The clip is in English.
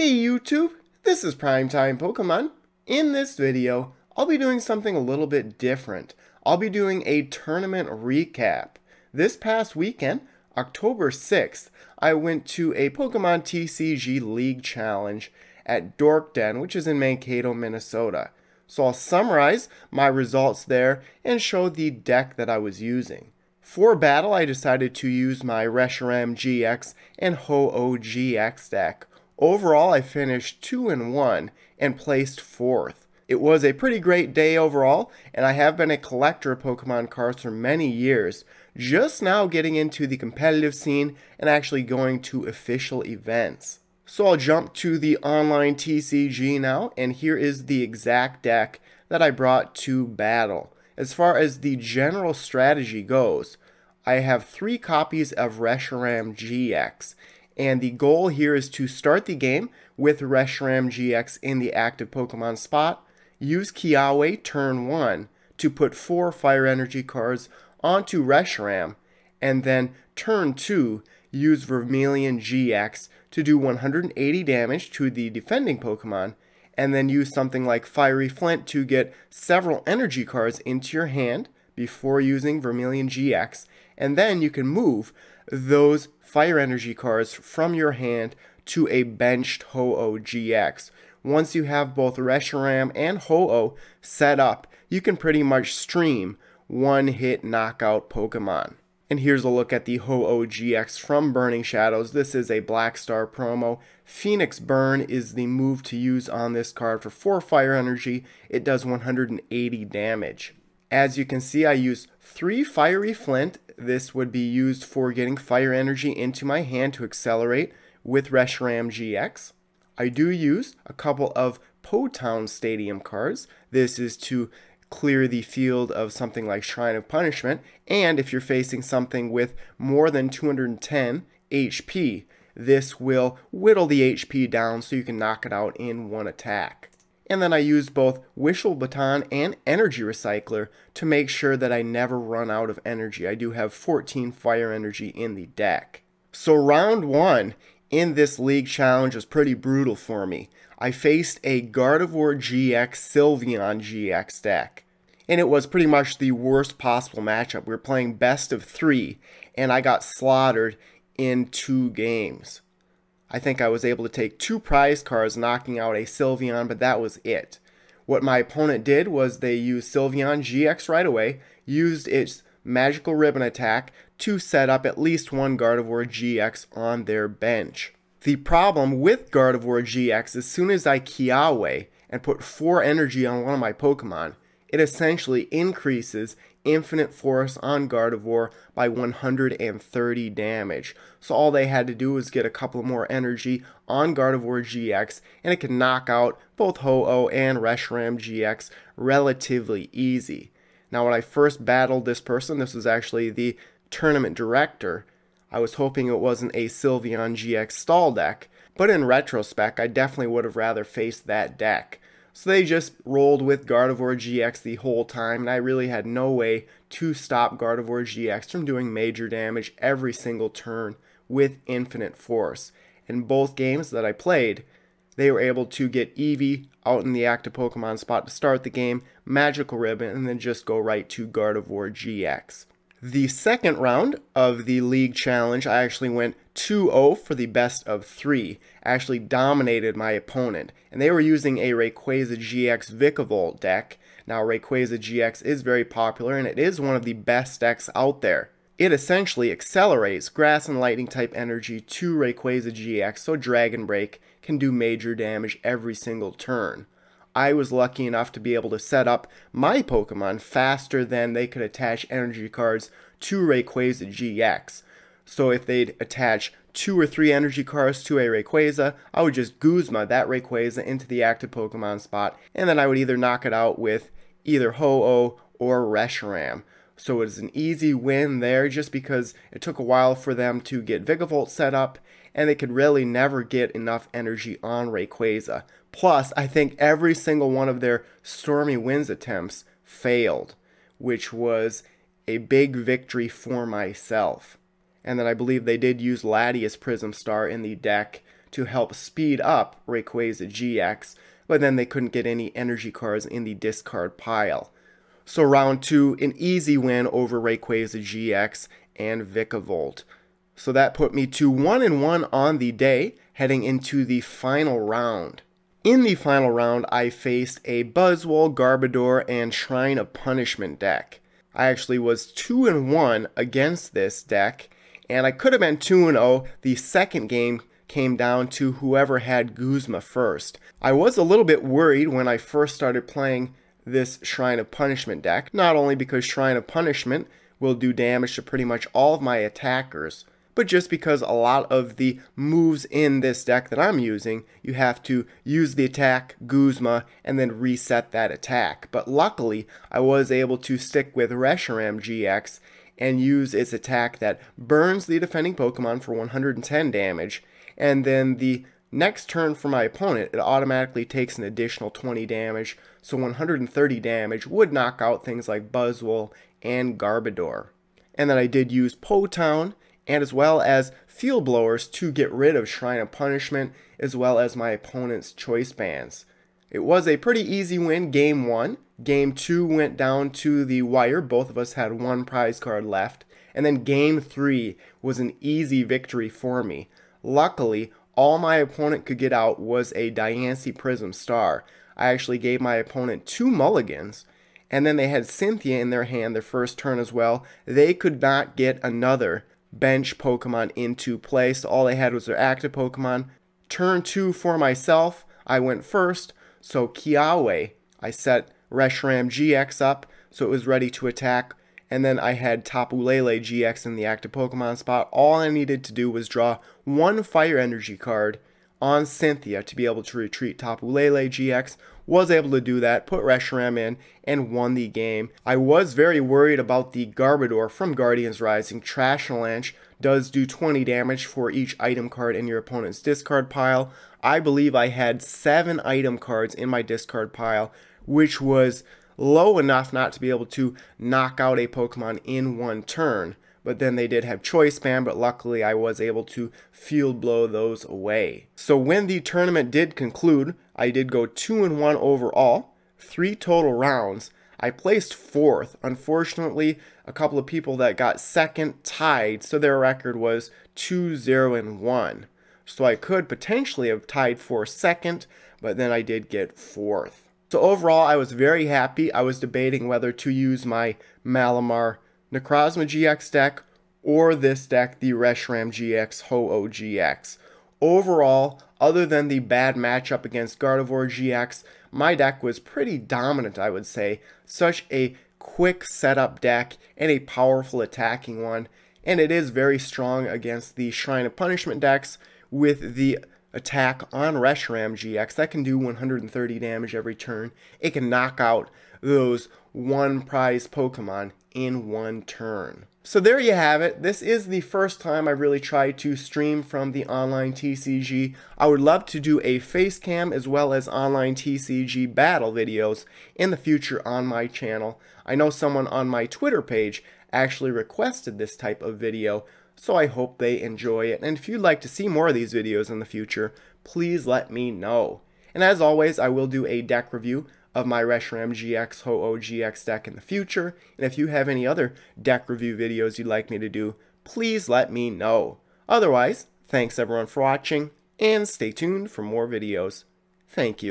Hey YouTube, this is Primetime Pokemon. In this video, I'll be doing something a little bit different. I'll be doing a tournament recap. This past weekend, October 6th, I went to a Pokemon TCG League Challenge at Dork Den, which is in Mankato, Minnesota. So I'll summarize my results there and show the deck that I was using. For battle, I decided to use my Reshiram GX and Ho-Oh GX deck. Overall, I finished 2 and 1 and placed 4th. It was a pretty great day overall, and I have been a collector of Pokemon cards for many years, just now getting into the competitive scene and actually going to official events. So I'll jump to the online TCG now, and here is the exact deck that I brought to battle. As far as the general strategy goes, I have three copies of Reshiram GX, and the goal here is to start the game with Reshiram GX in the active Pokemon spot, use Kiawe turn 1 to put 4 Fire Energy cards onto Reshiram, and then turn 2 use Vermilion GX to do 180 damage to the defending Pokemon, and then use something like Fiery Flint to get several energy cards into your hand before using Vermilion GX, and then you can move those fire energy cards from your hand to a benched Ho-Oh GX. Once you have both Reshiram and Ho-Oh set up, you can pretty much stream one-hit knockout Pokemon. And here's a look at the Ho-Oh GX from Burning Shadows. This is a Black Star promo. Phoenix Burn is the move to use on this card for 4 fire energy. It does 180 damage. As you can see, I use 3 Fiery Flint this would be used for getting fire energy into my hand to accelerate with Reshiram GX. I do use a couple of Po Town Stadium cards. This is to clear the field of something like Shrine of Punishment, and if you're facing something with more than 210 HP, this will whittle the HP down so you can knock it out in one attack. And then I use both Wishful Baton and Energy Recycler to make sure that I never run out of energy. I do have 14 fire energy in the deck. So round one in this league challenge was pretty brutal for me. I faced a Gardevoir GX Sylveon GX deck. And it was pretty much the worst possible matchup. We were playing best of three, and I got slaughtered in two games. I think I was able to take two prize cards, knocking out a Sylveon, but that was it. What my opponent did was they used Sylveon GX right away, used its magical ribbon attack to set up at least one Gardevoir GX on their bench. The problem with Gardevoir GX, as soon as I Kiawe and put 4 energy on one of my Pokemon, it essentially increases infinite force on Gardevoir by 130 damage. So all they had to do was get a couple more energy on Gardevoir GX and it can knock out both Ho-Oh and Reshiram GX relatively easy. Now when I first battled this person, this was actually the tournament director, I was hoping it wasn't a Sylveon GX stall deck, but in retrospect I definitely would have rather faced that deck. So they just rolled with Gardevoir GX the whole time, and I really had no way to stop Gardevoir GX from doing major damage every single turn with infinite force. In both games that I played, they were able to get Eevee out in the active Pokemon spot to start the game, Magical Ribbon, and then just go right to Gardevoir GX. The second round of the League Challenge, I actually went 2-0 for the best of three. actually dominated my opponent. And they were using a Rayquaza GX Vikavolt deck. Now Rayquaza GX is very popular and it is one of the best decks out there. It essentially accelerates grass and lightning type energy to Rayquaza GX so Dragon Break can do major damage every single turn. I was lucky enough to be able to set up my Pokemon faster than they could attach energy cards to Rayquaza GX. So if they'd attach two or three energy cards to a Rayquaza, I would just Guzma that Rayquaza into the active Pokemon spot, and then I would either knock it out with either Ho-Oh or Reshiram. So it was an easy win there just because it took a while for them to get Vikavolt set up and they could really never get enough energy on Rayquaza. Plus, I think every single one of their Stormy Winds attempts failed, which was a big victory for myself. And then I believe they did use Latias Prism Star in the deck to help speed up Rayquaza GX, but then they couldn't get any energy cards in the discard pile. So round two, an easy win over Rayquaza GX and Vikavolt. So that put me to 1 and 1 on the day, heading into the final round. In the final round, I faced a Buzzwole, Garbodor, and Shrine of Punishment deck. I actually was 2 and 1 against this deck, and I could have been 2 and 0. The second game came down to whoever had Guzma first. I was a little bit worried when I first started playing this Shrine of Punishment deck, not only because Shrine of Punishment will do damage to pretty much all of my attackers, but just because a lot of the moves in this deck that I'm using, you have to use the attack, Guzma, and then reset that attack. But luckily, I was able to stick with Reshiram GX and use its attack that burns the defending Pokemon for 110 damage, and then the next turn for my opponent, it automatically takes an additional 20 damage, so 130 damage would knock out things like Buzzwole and Garbodor. And then I did use Po Town and as well as field blowers to get rid of Shrine of Punishment, as well as my opponent's choice bands. It was a pretty easy win, game one. Game two went down to the wire. Both of us had one prize card left. And then game three was an easy victory for me. Luckily, all my opponent could get out was a Diancie Prism Star. I actually gave my opponent two mulligans, and then they had Cynthia in their hand their first turn as well. They could not get another bench Pokemon into play. So all they had was their active Pokemon. Turn two for myself, I went first. So Kiawe, I set Reshiram GX up so it was ready to attack. And then I had Tapu Lele GX in the active Pokemon spot. All I needed to do was draw one Fire Energy card on Cynthia to be able to retreat Tapu Lele GX. Was able to do that, put Reshiram in, and won the game. I was very worried about the Garbodor from Guardians Rising. Trash Avalanche does do 20 damage for each item card in your opponent's discard pile. I believe I had 7 item cards in my discard pile, which was low enough not to be able to knock out a Pokemon in one turn but then they did have choice band, but luckily I was able to field blow those away. So when the tournament did conclude, I did go 2 and 1 overall, 3 total rounds. I placed fourth. Unfortunately, a couple of people that got second tied, so their record was 2 0 and 1. So I could potentially have tied for second, but then I did get fourth. So overall, I was very happy. I was debating whether to use my Malamar Necrozma GX deck or this deck, the Reshiram GX Ho-Oh GX. Overall, other than the bad matchup against Gardevoir GX, my deck was pretty dominant, I would say. Such a quick setup deck and a powerful attacking one, and it is very strong against the Shrine of Punishment decks with the attack on Reshiram GX. That can do 130 damage every turn. It can knock out those one prize Pokemon in one turn. So there you have it. This is the first time I really tried to stream from the online TCG. I would love to do a face cam as well as online TCG battle videos in the future on my channel. I know someone on my Twitter page actually requested this type of video, so I hope they enjoy it. And if you'd like to see more of these videos in the future, please let me know. And as always, I will do a deck review of my Reshiram GX Ho-Oh GX deck in the future. And if you have any other deck review videos you'd like me to do, please let me know. Otherwise, thanks everyone for watching, and stay tuned for more videos. Thank you.